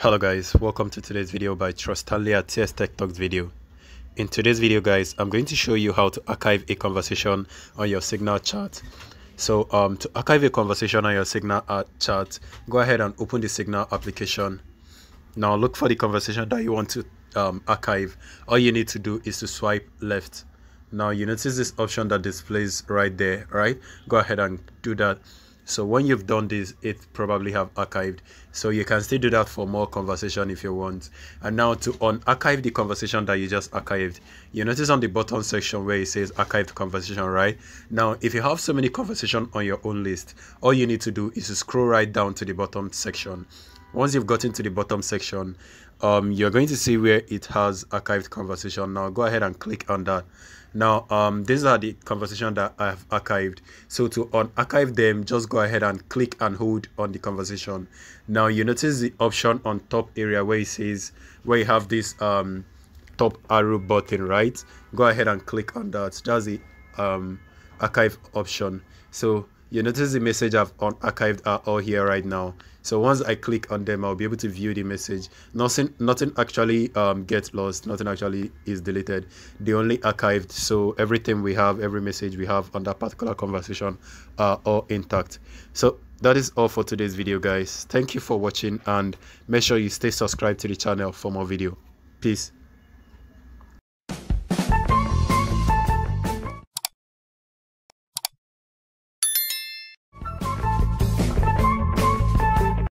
Hello guys, welcome to today's video by Trust Stanley at TS Tech Talks video. In today's video guys, I'm going to show you how to archive a conversation on your Signal chat. So um, to archive a conversation on your Signal uh, chat, go ahead and open the Signal application. Now look for the conversation that you want to um, archive. All you need to do is to swipe left. Now you notice this option that displays right there, right? Go ahead and do that so when you've done this it probably have archived. So you can still do that for more conversation if you want. And now to unarchive the conversation that you just archived. You notice on the bottom section where it says archived conversation right? Now if you have so many conversation on your own list all you need to do is to scroll right down to the bottom section once you've gotten to the bottom section um, you're going to see where it has archived conversation. Now go ahead and click on that. Now um, these are the conversation that i've archived. So to unarchive them just go ahead and click and hold on the conversation. Now you notice the option on top area where it says where you have this um, top arrow button right? Go ahead and click on that. That's the um, archive option. So you notice the message I've archived are all here right now. So once I click on them, I'll be able to view the message. Nothing, nothing actually um, gets lost. Nothing actually is deleted. They only archived. So everything we have, every message we have on that particular conversation are all intact. So that is all for today's video, guys. Thank you for watching and make sure you stay subscribed to the channel for more video. Peace.